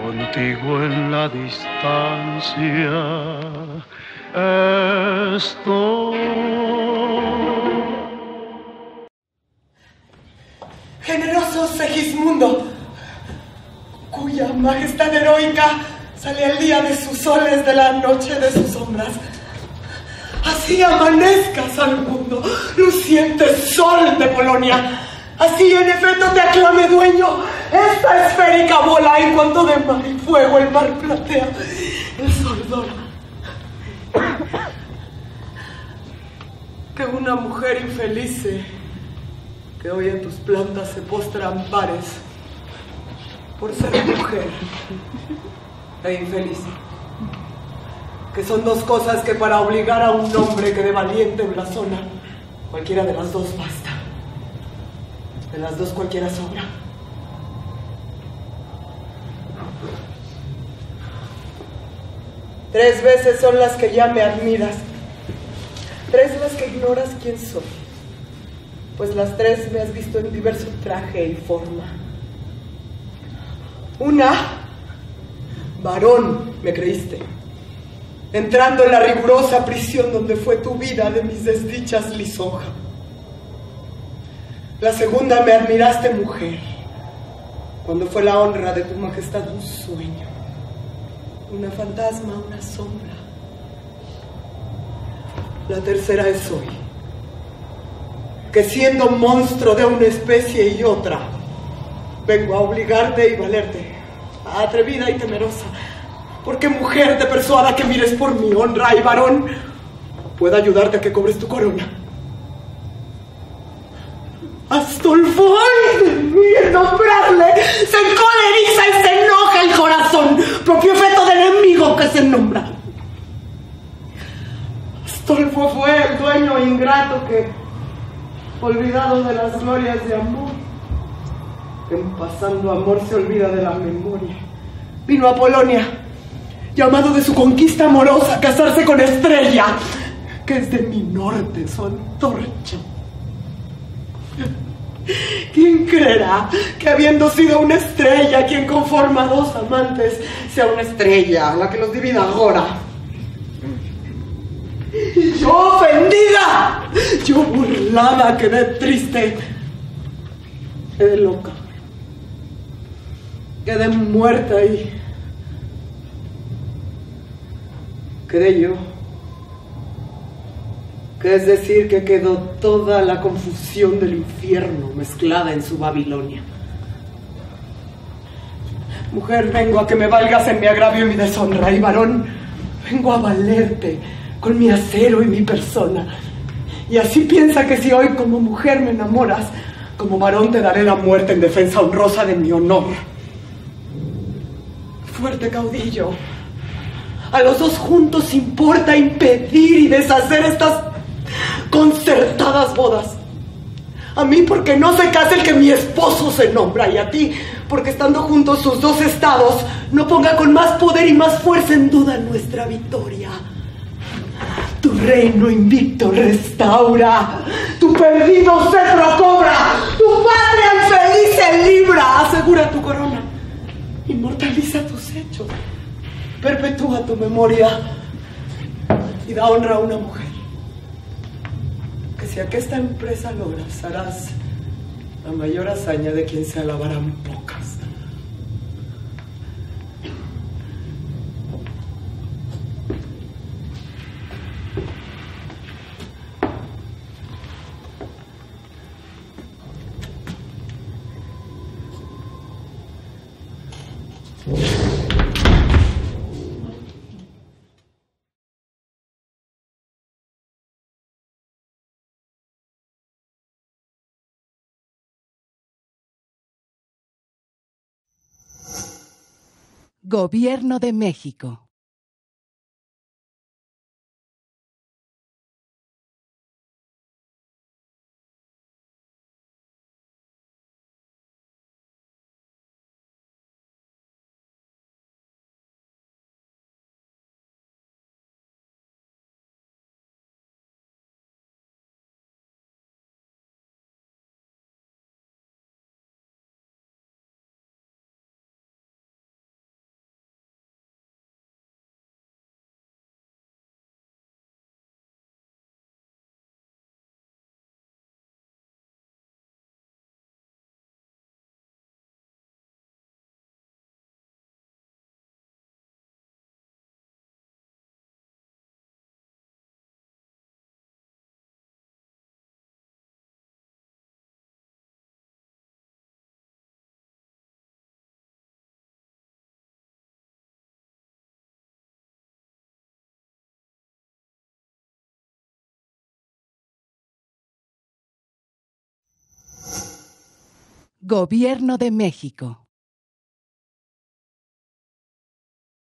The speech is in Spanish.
contigo en la distancia estoy. Generoso Segismundo, cuya majestad heroica sale al día de sus soles, de la noche de sus sombras. Así amanezcas al mundo, luciente sol de Polonia. Así en efecto te aclame dueño esta esférica bola en cuanto de mar y fuego el mar platea, el sol. Que una mujer infeliz que hoy en tus plantas se postran pares por ser mujer e infeliz. Que son dos cosas que para obligar a un hombre que de valiente blasona, cualquiera de las dos basta. De las dos cualquiera sobra. Tres veces son las que ya me admiras. Tres las que ignoras quién soy. Pues las tres me has visto en diverso traje y forma. Una, varón, me creíste. Entrando en la rigurosa prisión donde fue tu vida de mis desdichas lisonja. La segunda me admiraste mujer, cuando fue la honra de tu majestad un sueño una fantasma, una sombra. La tercera es hoy, que siendo monstruo de una especie y otra, vengo a obligarte y valerte, atrevida y temerosa, porque mujer te persuada que mires por mi honra y varón pueda ayudarte a que cobres tu corona. Astolfo, ay de mí nombrarle, se encoleriza y se enoja el corazón, propio efecto del enemigo que se nombra. Astolfo fue el dueño ingrato que, olvidado de las glorias de amor, en pasando amor se olvida de la memoria, vino a Polonia, llamado de su conquista amorosa, a casarse con Estrella, que es de mi norte su antorcha. ¿Quién creerá que habiendo sido una estrella quien conforma a dos amantes, sea una estrella la que los divida ahora? Yo ofendida, yo burlada, quedé triste, quedé loca, quedé muerta y quedé yo es decir que quedó toda la confusión del infierno mezclada en su Babilonia. Mujer, vengo a que me valgas en mi agravio y mi deshonra, y varón, vengo a valerte con mi acero y mi persona. Y así piensa que si hoy como mujer me enamoras, como varón te daré la muerte en defensa honrosa de mi honor. Fuerte caudillo, a los dos juntos importa impedir y deshacer estas concertadas bodas. A mí porque no se case el que mi esposo se nombra y a ti porque estando juntos sus dos estados no ponga con más poder y más fuerza en duda nuestra victoria. Tu reino invicto restaura, tu perdido cetro cobra, tu patria infeliz se libra, asegura tu corona, inmortaliza tus hechos, perpetúa tu memoria y da honra a una mujer si aquesta empresa logras, harás la mayor hazaña de quien se alabarán pocas. Gobierno de México. Gobierno de México.